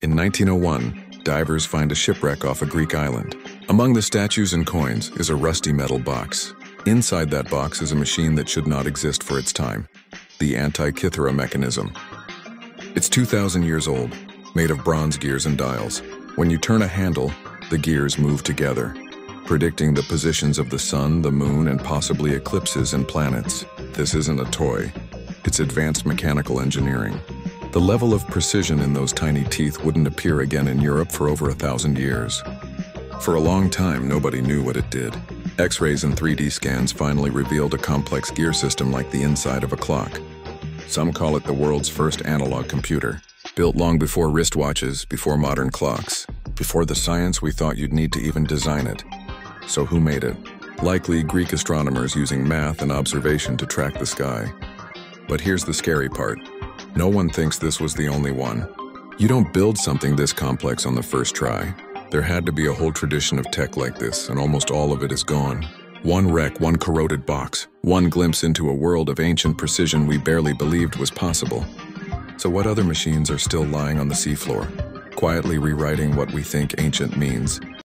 In 1901, divers find a shipwreck off a Greek island. Among the statues and coins is a rusty metal box. Inside that box is a machine that should not exist for its time the Antikythera mechanism. It's 2,000 years old, made of bronze gears and dials. When you turn a handle, the gears move together, predicting the positions of the sun, the moon, and possibly eclipses and planets. This isn't a toy, it's advanced mechanical engineering. The level of precision in those tiny teeth wouldn't appear again in Europe for over a thousand years. For a long time, nobody knew what it did. X-rays and 3D scans finally revealed a complex gear system like the inside of a clock. Some call it the world's first analog computer, built long before wristwatches, before modern clocks, before the science we thought you'd need to even design it. So who made it? Likely Greek astronomers using math and observation to track the sky. But here's the scary part. No one thinks this was the only one. You don't build something this complex on the first try. There had to be a whole tradition of tech like this, and almost all of it is gone. One wreck, one corroded box, one glimpse into a world of ancient precision we barely believed was possible. So what other machines are still lying on the seafloor, quietly rewriting what we think ancient means?